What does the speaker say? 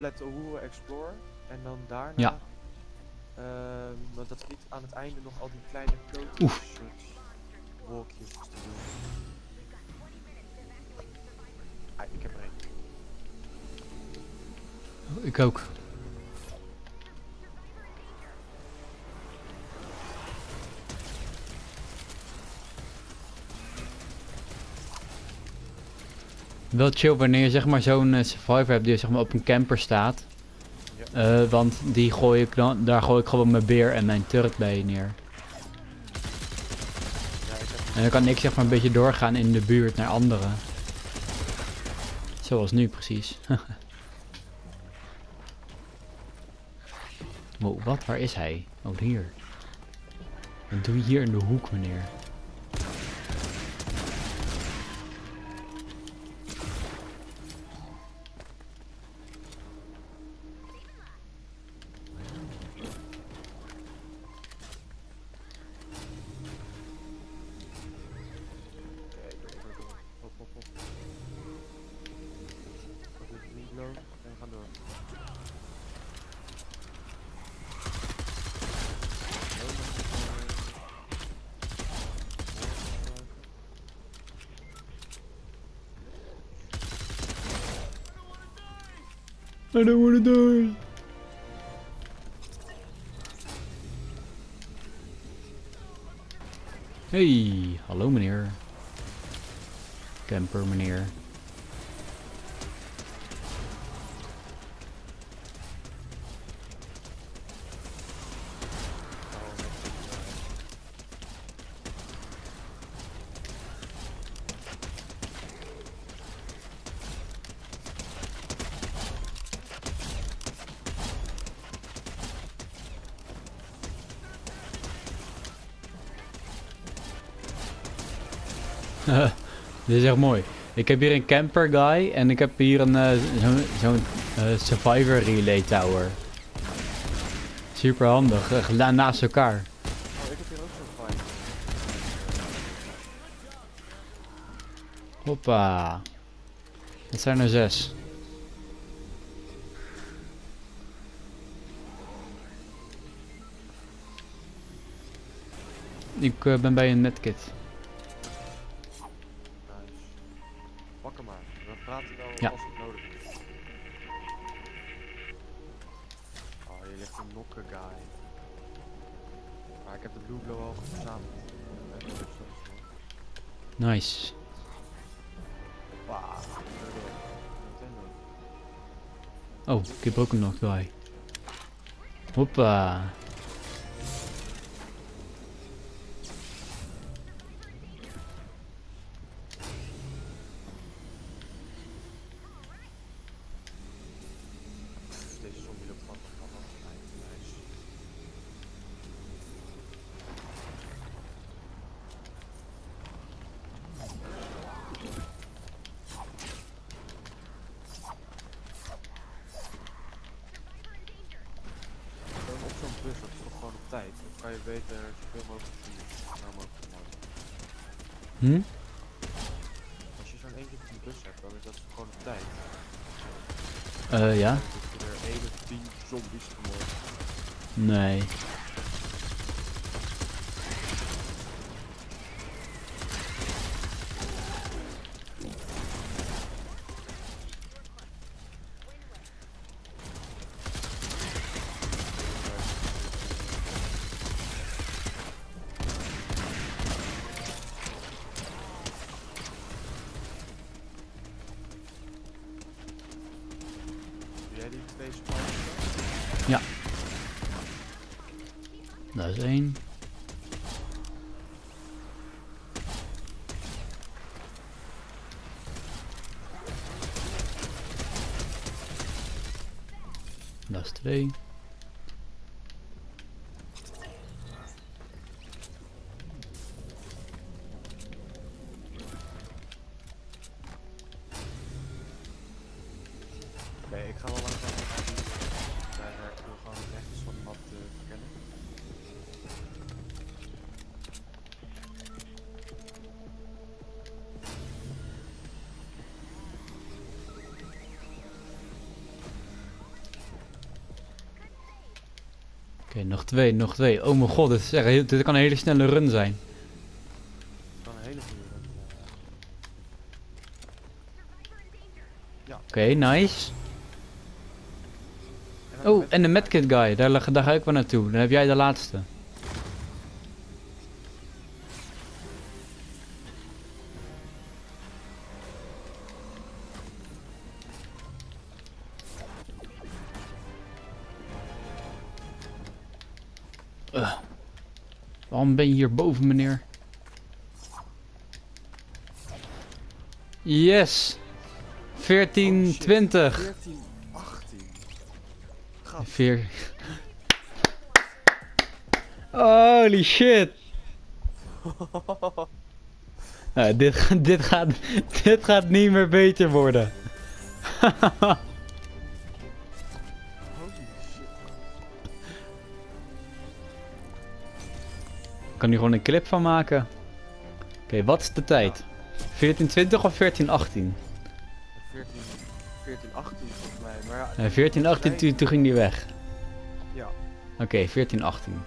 Let Uhuru Explore. En dan daarna... Ja. ehm, want dat is niet aan het einde nog al die kleine soort wolkjes te doen. Ah, ik heb er één. Ik ook. Wel chill wanneer je zeg maar zo'n eh, survivor hebt die zeg maar op een camper staat. Ja. Eh, want die gooi ik dan, daar gooi ik gewoon mijn beer en mijn turret bij neer. En dan kan ik zeg maar een beetje doorgaan in de buurt naar anderen. Zoals nu precies. wow, wat? Waar is hij? Oh, hier. Wat doe je hier in de hoek, meneer? I don't wanna die. Hey, hallo meneer. Camper meneer. Dit is echt mooi. Ik heb hier een camper guy en ik heb hier een eh, zo'n zo'n, eh, survivor relay tower. Super handig, eh, naast elkaar. Oh, ik heb hier ook. Hoppa. Dat zijn er zes. Ik ben bij een medkit. Knocker guy. Maar ik heb de blue glow al verzameld. Nice. Oh, ik heb ook een nog guy. Hoppa. Deze zombie loopt gewoon van af. Nice. Gewoon op zo'n bus, dat is toch gewoon op tijd. Dan kan je beter zoveel mogelijk. Nou mogelijk vermijden. Hm? Als je zo'n eentje op de bus hebt, dan is dat gewoon op tijd. Eh, ja? Dat je er 1 of 10 zombies vermoord. Nee. Spannende? Dat is één. Dat is twee. Oké, nog twee, nog twee. Oh mijn god, dit, is echt, dit kan een hele snelle run zijn. Het kan een hele goede run. eh. Oké, nice. Oh, en de medkit guy, daar, daar ga ik wel naartoe. Dan heb jij de laatste. Waarom ben je hier boven, meneer? Yes! 14, Oh, shit. 20. 14, 18. Gat. Veer. Holy shit! Nou, dit, dit, gaat, dit gaat niet meer beter worden. kan hier gewoon een clip van maken. Oké, wat is de tijd? 1420 of 1418? 14, 14, 18 volgens mij. Maar ja, Nee, 1418 toen, toen ging die weg. ja. Oké, 1418.